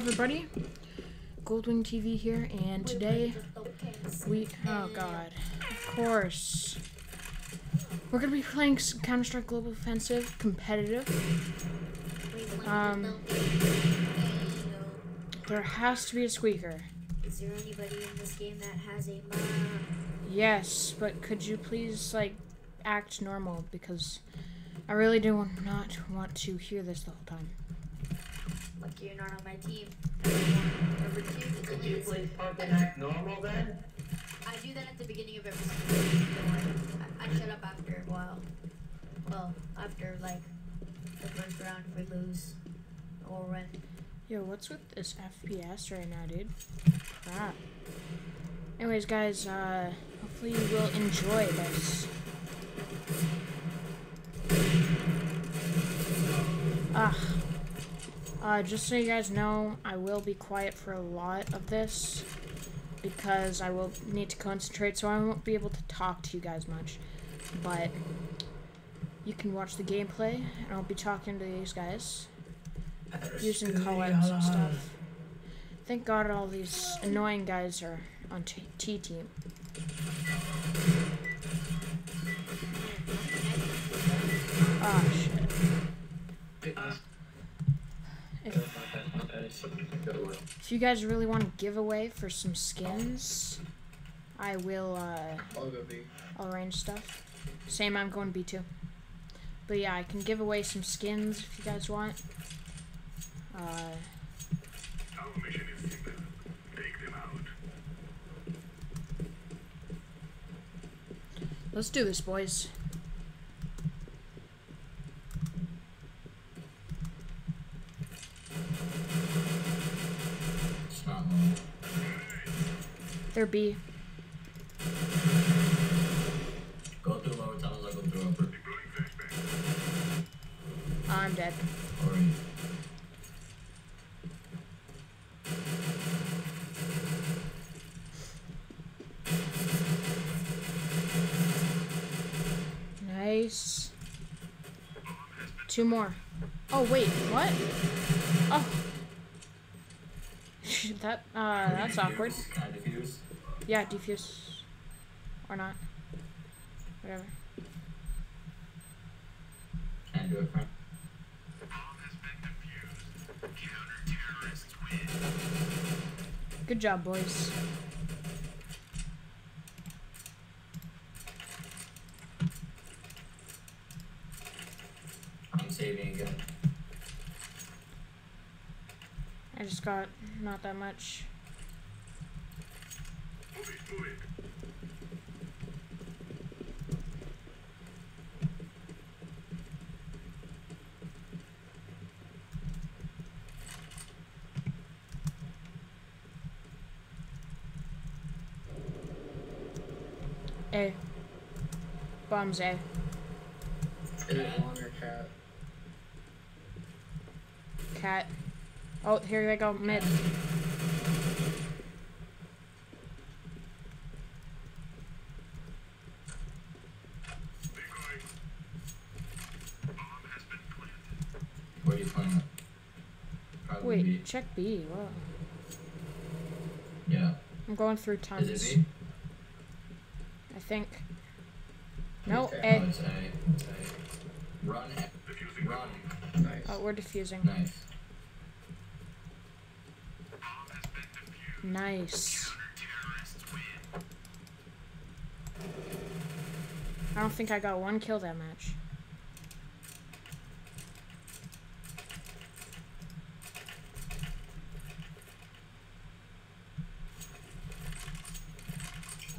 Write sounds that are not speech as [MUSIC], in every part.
everybody. Goldwing TV here, and today we oh god, of course, we're gonna be playing Counter Strike Global Offensive competitive. Um, there has to be a squeaker. Is there anybody in this game that has a map? Yes, but could you please like act normal because I really do not want to hear this the whole time. Like you're not on my team. Number two, Could you please fucking act normal then? I do that at the beginning of every single I, I shut up after a while. Well, after like the first round if we lose or win. Yo, what's with this FPS right now, dude? Crap. Anyways, guys, uh, hopefully you will enjoy this. Ah. Uh, just so you guys know, I will be quiet for a lot of this because I will need to concentrate, so I won't be able to talk to you guys much. But you can watch the gameplay, and I'll be talking to these guys using callouts and stuff. Thank God all these annoying guys are on T, if you guys really want to give away for some skins, I will, uh, I'll go B. I'll arrange stuff. Same, I'm going B2. But yeah, I can give away some skins if you guys want. Uh, Our mission is simple. Take them out. let's do this, boys. It's not long. They're B. Go through lower tunnels, I go through upper. I'm dead. Nice. Two more. Oh wait, what? Oh. [LAUGHS] that uh that's awkward. Can I defuse? Yeah, defuse. Or not. Whatever. Can do it, friend? Bomb has been defused. Counter-terrorists win. Good job, boys. I'm saving again. I just got not that much. Bombs A. Eh? Is it long or cat? Cat. Oh, here they go. Mid. Decoy. Bomb has been planted. Where are you playing it? Wait, B. check B. Whoa. Yeah. I'm going through Is tons. it B? I think. No, Okay. Oh, A. it's A. It's A. Run. Defusing Run. Nice. Oh, we're defusing. Nice. Bomb has been defused. Nice. I don't think I got one kill that match.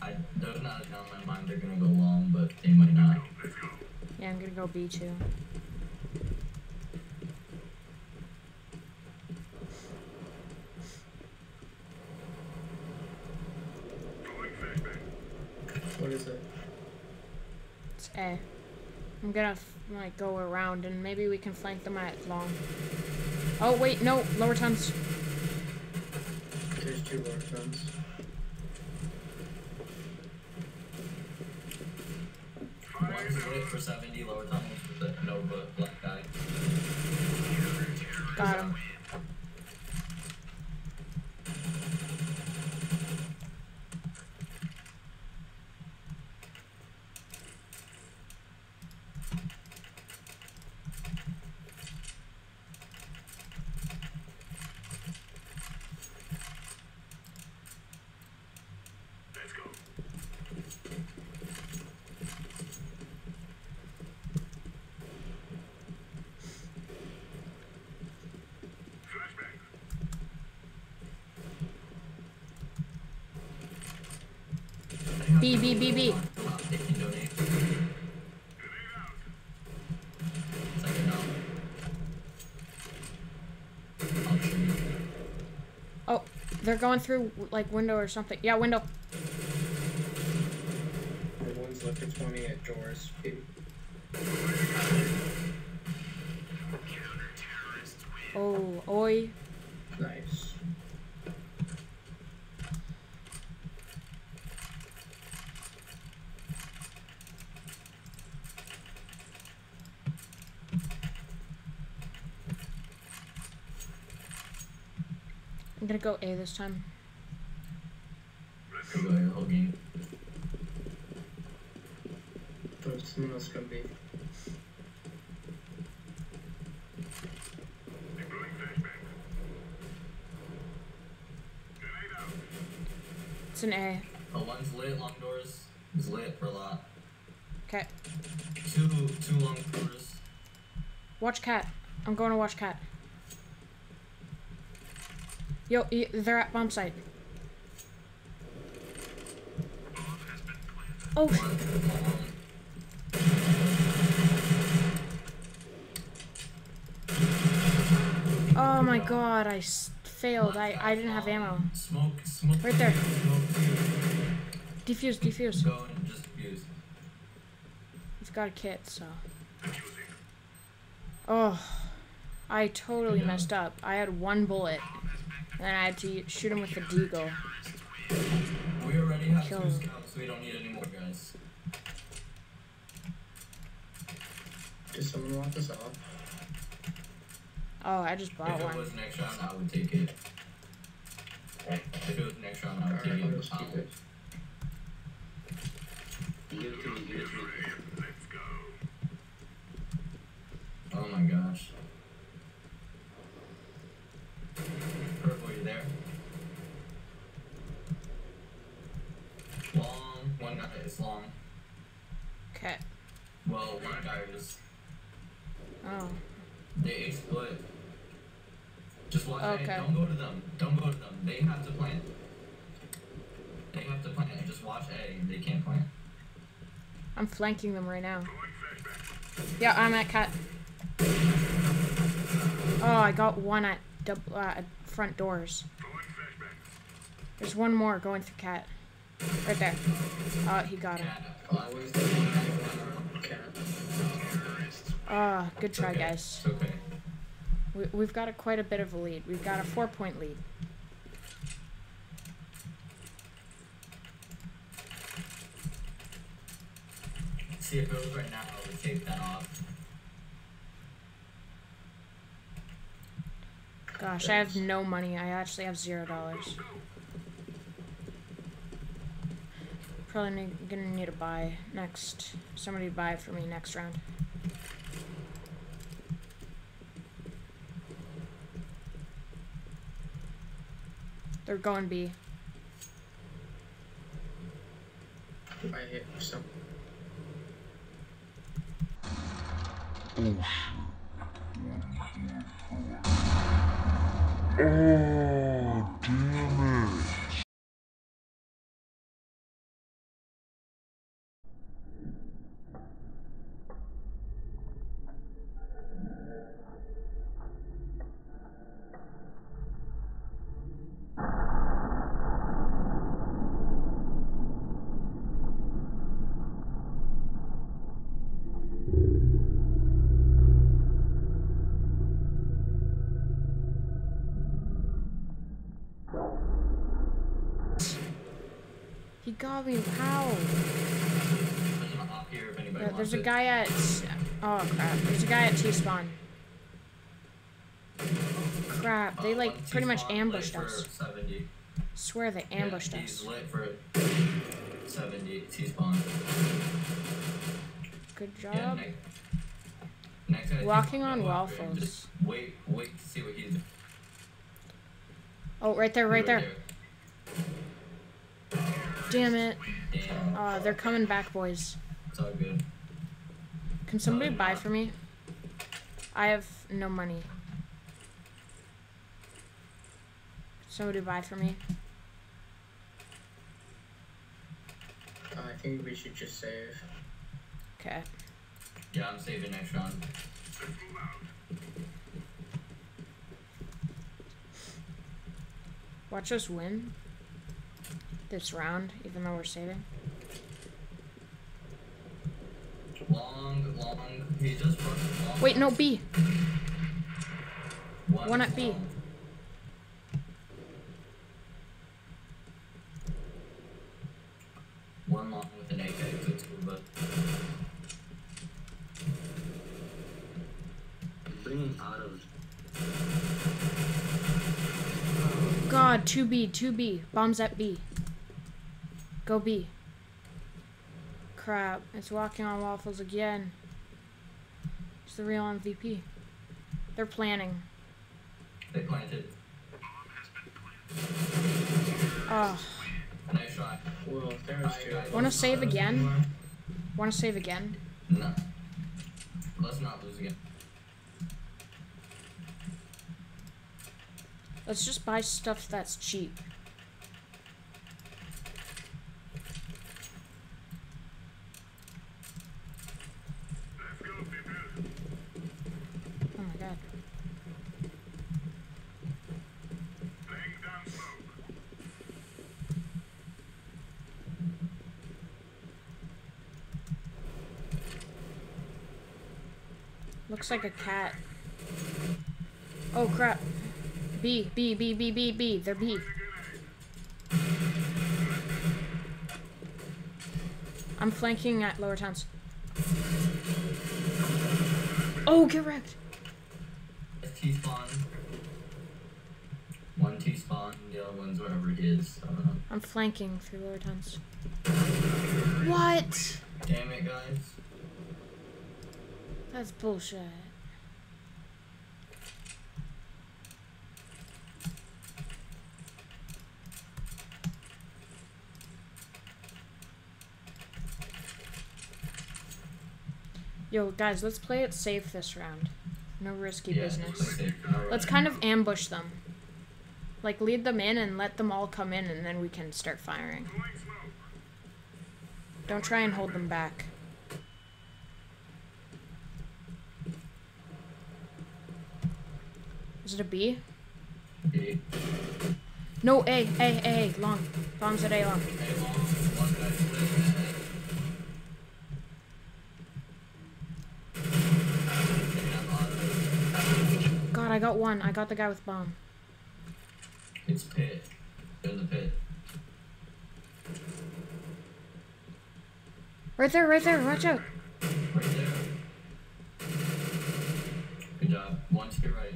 I there's not a count in my mind they're gonna go long, but they might not. Let's go. Yeah, I'm gonna go B2. Throwing flashbang. What is it? It's A. I'm gonna like go around and maybe we can flank them at long. Oh wait, no, lower tons. There's two lower guns. One for 70 lower tunnels with the Nova black guy. Got him. B, B, B, B. Come on, they can donate. Second now. I'll shoot you. Oh, they're going through like window or something. Yeah, window. The one's left at 20 at doors. Oh, oi. Nice. I'm gonna go A this time. Go ahead, whole game. But someone else can be. Deploying flashbang. Grenade out. It's an A. Oh, one's lit, long doors. Is lit for a lot. Okay. Two, two long doors. Watch cat. I'm going to watch cat. Yo, they're at bomb site. Oh, oh my god, I failed. I, I didn't have ammo. Right there. Defuse, defuse. We've got a kit, so. Oh, I totally messed up. I had one bullet, and I had to shoot him with a deagle. We already have Kill two him. scouts, so we don't need any more guys. Does someone want this off? Oh, I just bought if it one. was next round, I would take it. If it was next round, I would take Alright, it. let's keep it. Give it to me, give it to me. Let's go. Oh my gosh. Purple, you there? Long. One guy is long. Okay. Well, one guy is. Oh. They A split. Just watch Okay. A. Don't go to them. Don't go to them. They have to plant. They have to plant. And just watch A. They can't plant. I'm flanking them right now. Yeah, I'm at cat. Oh, I got one at double, uh, at front doors. There's one more going through cat. Right there. Oh, he got him. Cat. Always the one cat. Ah, good try, guys. Okay. We, we've got a, quite a bit of a lead. We've got a four-point lead. See if it was right now, I would take that off. Gosh, I have no money. I actually have zero dollars. Probably need, gonna need to buy next. Somebody buy for me next round. They're going B. I hit some. Oh, É... Got. How? There's an off here if anybody Yeah, there's a guy at. Oh crap! There's a guy at T spawn. Crap! They Uh, like pretty much ambushed us. Swear they ambushed us. He's lit for 70 T-spawn. Good job. next, next guy Walking on waffles. Wait, wait to see what he's doing. Oh, right there, right there. Damn it! Damn, Uh, they're coming back, boys. it's all good. Can somebody they're buy not. for me? I have no money. Somebody buy for me. I think we should just save. Okay. Yeah, I'm saving next round. Let's move out. Watch us win this round, even though we're saving. Long, long. He just long. Wait, no, B. One, one at B. long. One long with an AK, good too, but Bringing out of God, 2B, 2B. Bombs at B. Go B. Crap, it's walking on waffles again. It's the real MVP. They're planning. they planted. Oh, Nice try. Well, if there was Alright, two. Wanna save again? wanna save again? No. Let's not lose again. Let's just buy stuff that's cheap. Let's go, people. Oh my god. Laying down smoke. Looks like a cat. Oh crap. B, B, B, B, B, B. They're B. I'm flanking at lower towns. Oh, get wrecked. T spawn. One T spawn, the other one's wherever he is. I don't know. I'm flanking through lower towns. What? Damn it, guys. That's bullshit. Yo, guys, let's play it safe this round. No risky Yeah, business. let's play safe. Alright. Let's kind of ambush them. Like, lead them in and let them all come in, and then we can start firing. Don't try and hold them back. Is it a B? B. No, A, A, A, long. Bombs at A long. Long. One guy split. Taking out auto. God, I got one. I got the guy with bomb. It's pit. They're in the pit. Right there, right there. Watch out. Right there. Good job. One to your right.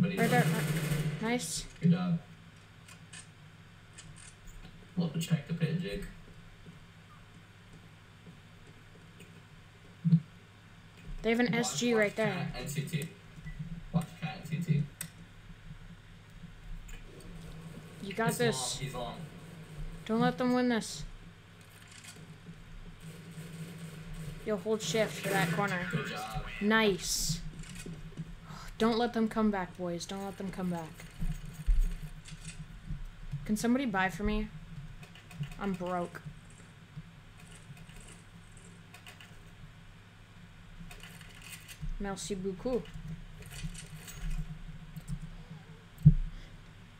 Right there. Uh, nice. Good uh, job. We'll to check the pit, Jake. They have an Watch- SG watch right there. Cat and CT. Watch cat and CT. You got He's this. Long. He's long. Don't let them win this. You'll hold shift for that corner. Nice. Don't let them come back, boys. Don't let them come back. Can somebody buy for me? I'm broke. Merci beaucoup.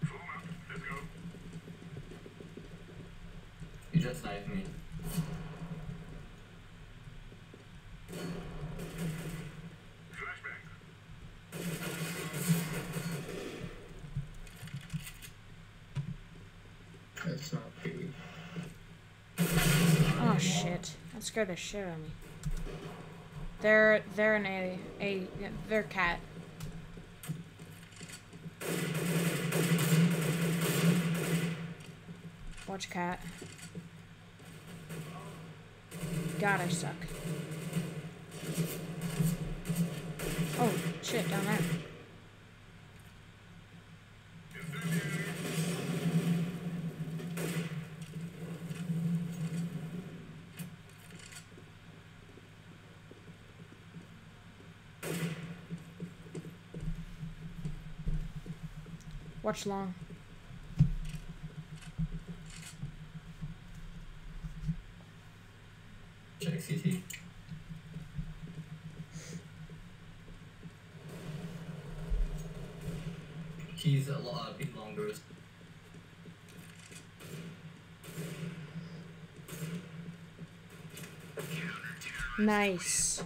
Form up. Let's go. You just knifed me. Flashbang. That's not. Oh shit. That scared the shit out of me. They're they're an A A they're cat. Watch cat. God, I suck. Oh shit, down there. Watch long. Check CT. He's a lot a bit longer. Nice.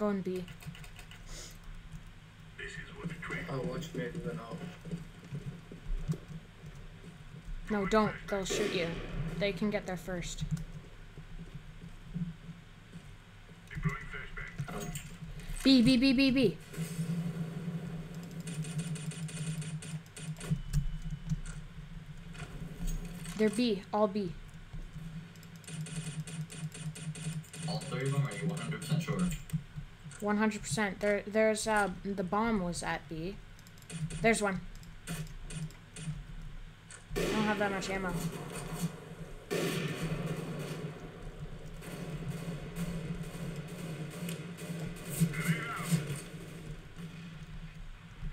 I'm going B. This is what I'll watch mid then I'll. No, don't. They'll shoot you. They can get there first. B, B, B, B, B. They're B, all B. All three of them, are you 100% sure? 100%. There, there's, uh, the bomb was at B. There's one. I don't have that much ammo.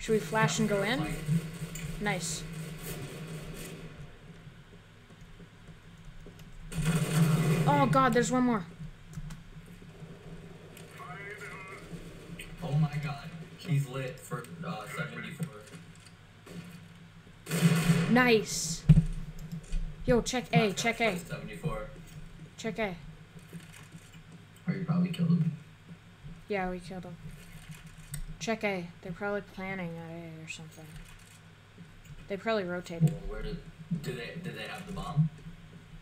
Should we flash and go in? Nice. Oh god, there's one more. oh my god. He's lit for uh, 74. Nice. Yo, check A, check A, 74. check A. Or you probably killed him. Yeah, we killed him. Check A. They're probably planning at A or something. They probably rotated. Well, where did do they did they have the bomb?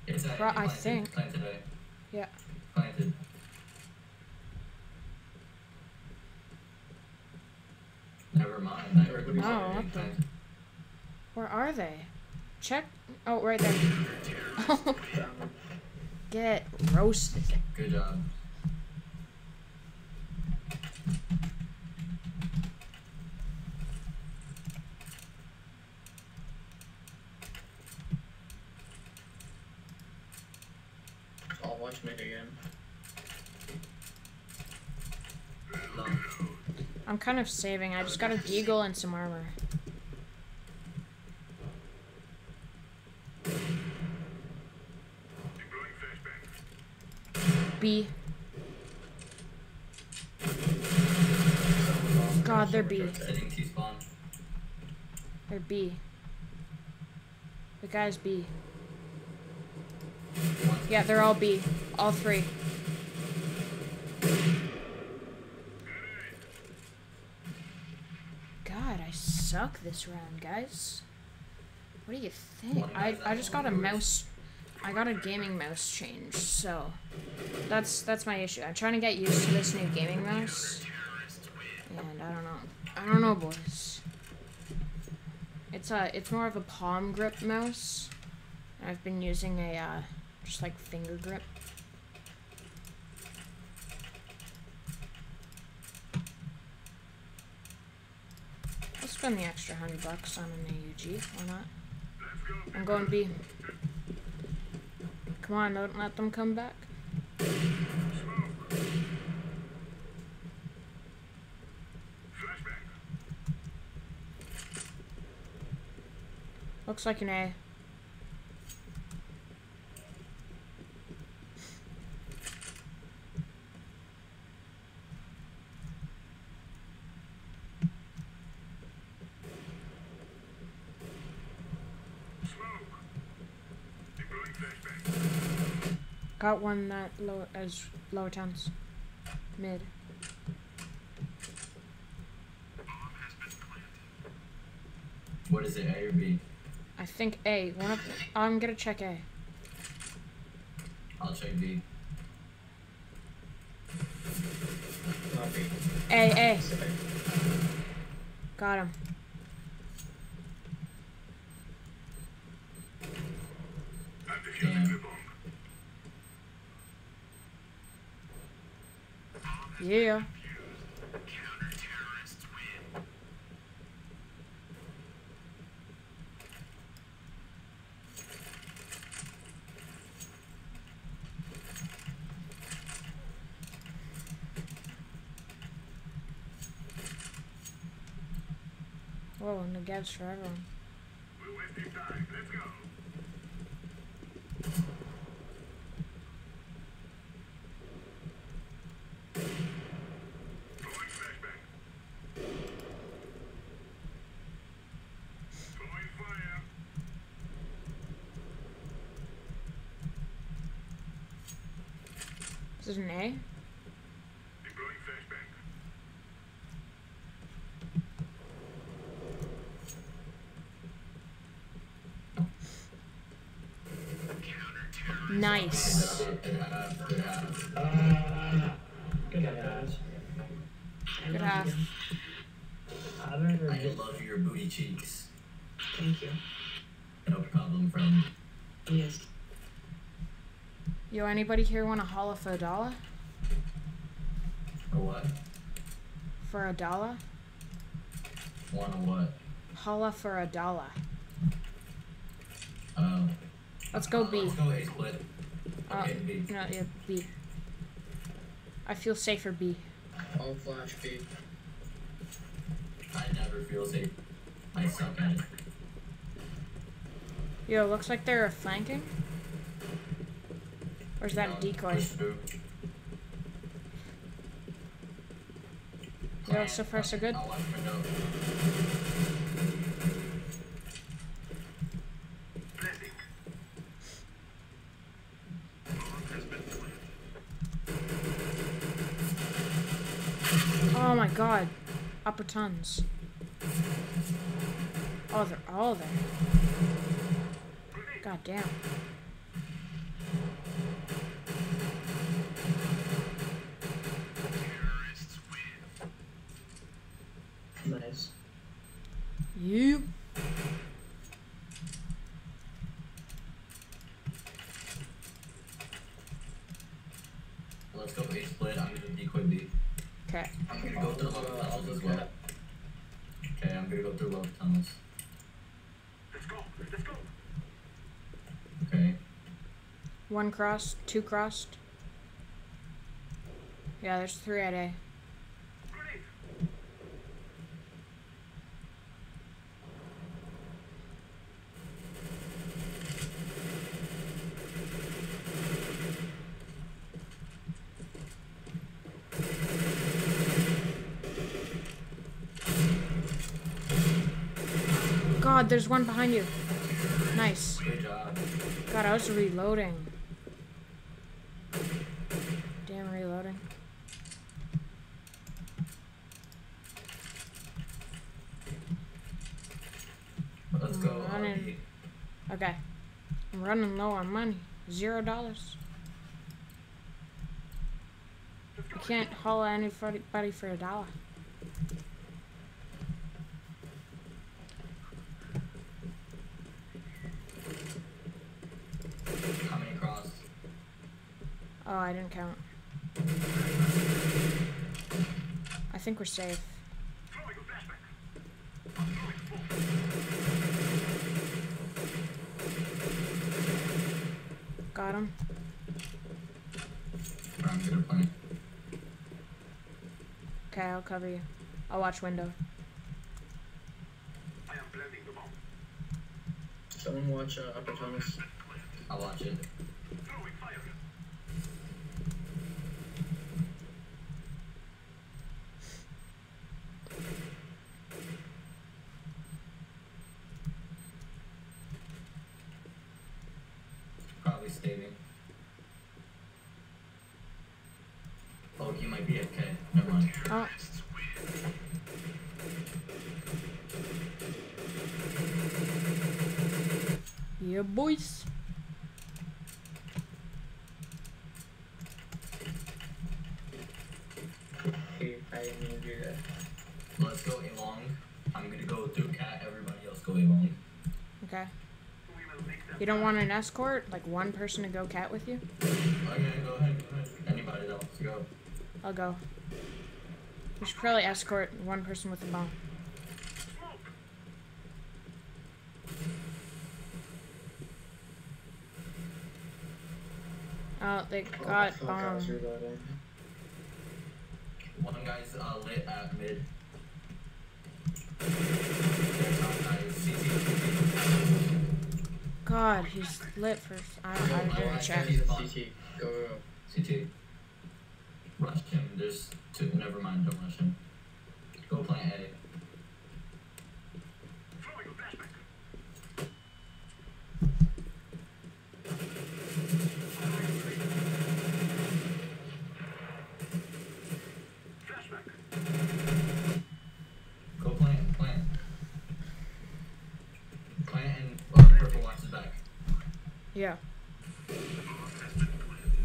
It's at Pro- I planted, think. planted A. Yeah. Planted. Never mind. I heard Oh, what the-. Where are they? Check. Oh, right there. [LAUGHS] [LAUGHS] Get roasted. Good job. I'll watch mid again. No. I'm kind of saving. I just got a deagle and some armor. B. God, they're B. They're B. The guy's B. Yeah, they're all B. All three. God, I suck this round, guys. What do you think? I, I just got a mouse. I got a gaming mouse change, so that's that's my issue. I'm trying to get used to this new gaming mouse, and I don't know. I don't know, boys. It's a it's more of a palm grip mouse. I've been using a uh, just like finger grip. Spend the extra hundred bucks on an AUG. Why not? I'm going B. Come on, don't let them come back. Looks like an A. one that low as lower towns. Mid. What is it? A or B? I think A. One of I'm gonna check A. I'll check B. Not B. A A. Got him. I'm defusing the bomb. Yeah. Whoa, and the gas everyone. We're wasting time. Let's go. Throwing flashbang. Throwing fire. Is this an A? Deploying flashbang. Nice. Good half, good half. Guys. I'd rather I get. love your booty cheeks. Thank you. No problem, friend. Yes. Yo, anybody here want a holla for a dollar? For what? For a dollar? Wanna what? Holla for a dollar. Oh. Let's go B. Let's go A split. Uh, Okay, B. no, yeah, B. I feel safer B. All flash B. I never feel safe. I suck at it. Yo, looks like they're flanking. Or is that a decoy? Yo, so far so good. I'll watch window. Blending. Bomb has been planted. Oh my god. Upper tons. Oh, they're all there. God damn. Terrorists win. Nice. You. Let's go A split. I'm gonna decoy B. Okay. I'm gonna go through lower tunnels as well. Okay, I'm gonna go through lower tunnels. Let's go. Let's go. Okay. One crossed, two crossed. Yeah, there's three at A. God, there's one behind you. Nice. Good job. God, I was reloading. Damn reloading. Let's go. Running. RB. Okay. I'm running low on money. Zero dollars. I can't haul anybody for a dollar. How many cross? Oh, I didn't count. I think we're safe. Got him. I'm gonna plant. Okay, I'll cover you. I'll watch window. I am planting the bomb. Someone watch uh, Upper Thomas. I'll watch it. Throwing fire. Probably staving. Oh, he might be okay. Never mind. Terrorists win. yeah, boys. Hey, I didn't even do that. Let's go along. I'm gonna go through cat. Everybody else go along. Okay. We will make them You don't want an escort? Like one person to go cat with you? Okay, go ahead. Go ahead. Anybody else go? I'll go. We should probably escort one person with a bomb. Oh, they got oh, bomb. One guy's uh, lit at mid. God, he's lit first. I, I didn't check. CT, go, go, go. CT. Rush him. There's two. Never mind. Don't rush him. Go plant A. Go plant. Plant. Plant and purple watch back. Yeah.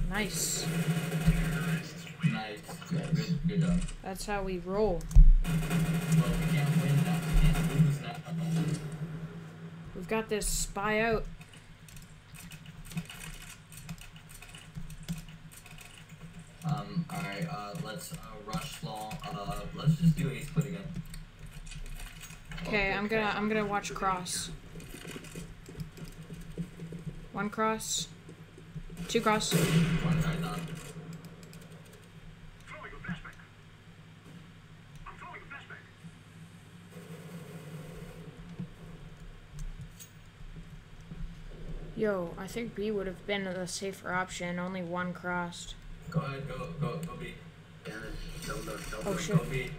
Nice. That's how we roll. We can't win that. We can't lose that. We've got this spy out. Um. All right. Uh. Let's uh, rush long. Uh. Let's just do a split again. Okay, I'm gonna I'm gonna watch cross. One cross. Two cross. One guy's on. Throwing a flashback. I'm throwing a flashback. Yo, I think B would have been the safer option. Only one crossed. Go ahead. Go. Go. Go B. Cannon. Double door. Double Oh door. shit. Go B.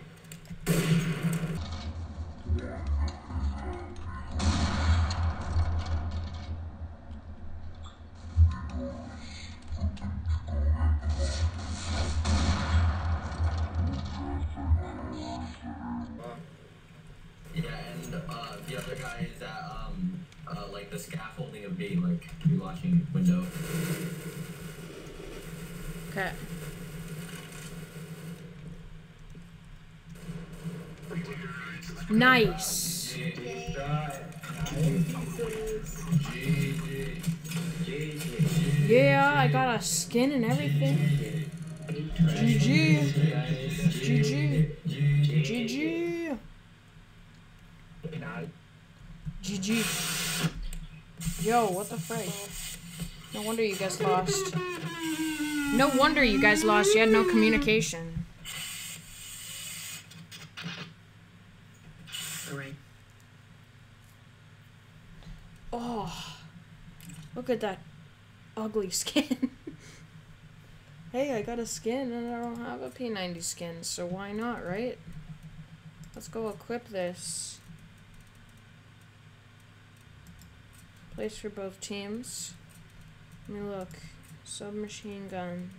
Nice. Yeah, I got a skin and everything. GG. GG. GG. GG. Yo, what the frick? No wonder you guys lost. No wonder you guys lost. You had no communication. Alright. Oh, look at that ugly skin. [LAUGHS] hey, I got a skin and I don't have a P90 skin, so why not, right? Let's go equip this. Place for both teams. Let me look. Submachine gun.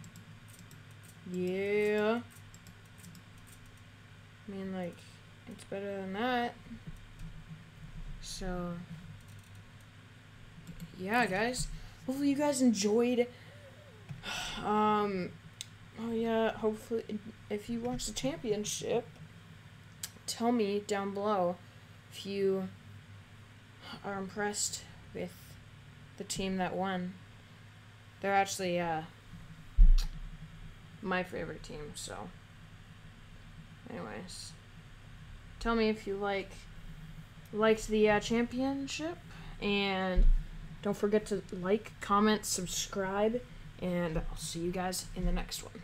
Yeah. I mean, like, it's better than that. So, yeah, guys. Hopefully, you guys enjoyed. Um, oh yeah. Hopefully, if you watch the championship, tell me down below if you are impressed with the team that won. They're actually uh my favorite team. So, anyways, tell me if you like liked the uh, championship and don't forget to like, comment, subscribe, and I'll see you guys in the next one.